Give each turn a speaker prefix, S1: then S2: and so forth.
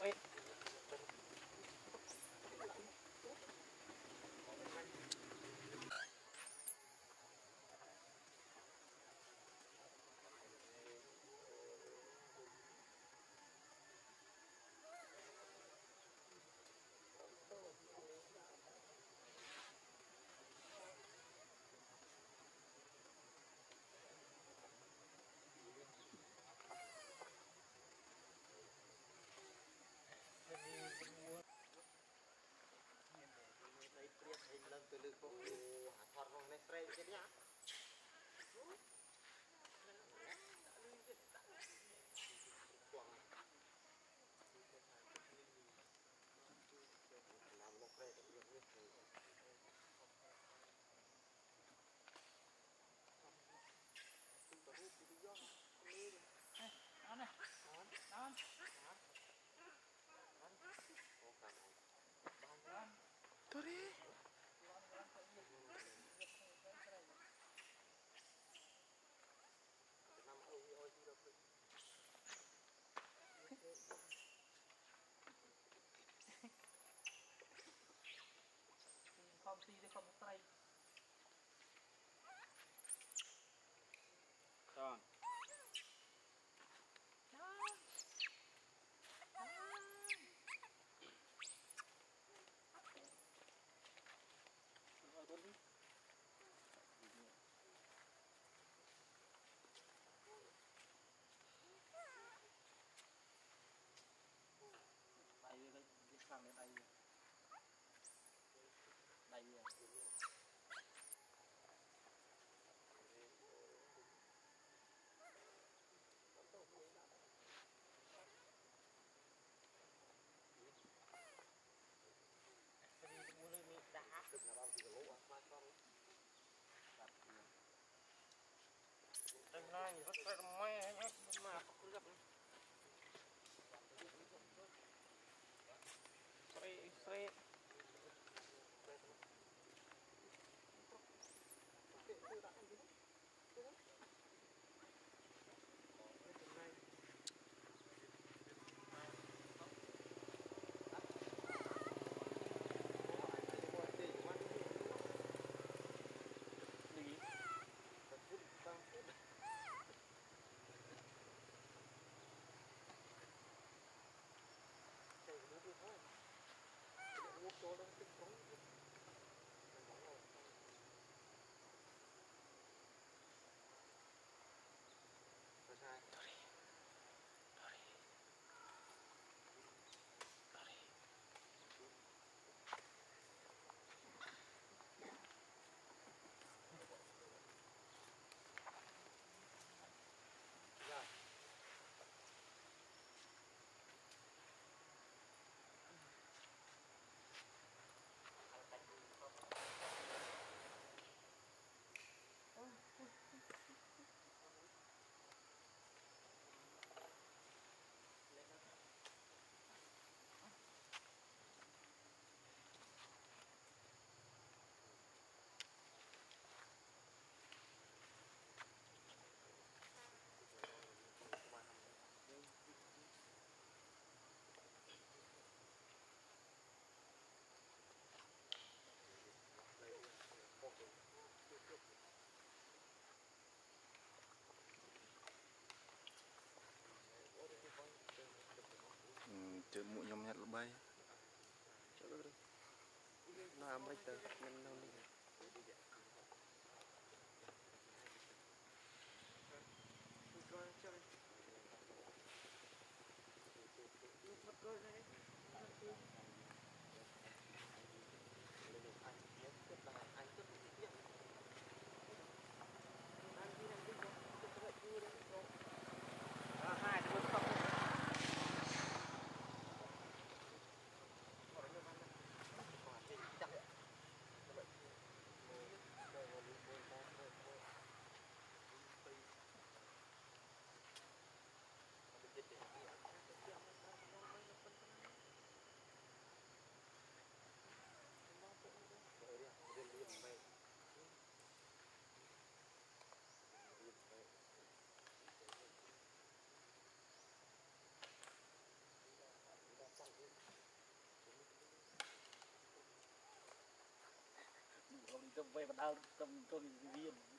S1: 回。Desde
S2: como này rất là mê mà không gặp ជើងមុខខ្ញុំញ៉ាត់ល្បី
S1: ចូលទៅនៅអាមេរិកទៅខ្ញុំនៅនេះចូលចូលលោកមកចូលនេះអញទៀតគិតដល់អញគិតពីទៀតអញទីនេះគិតទៅយូរនេះចូលអាហាទៅខំ Không đi tâm về mà đau tâm tôi viên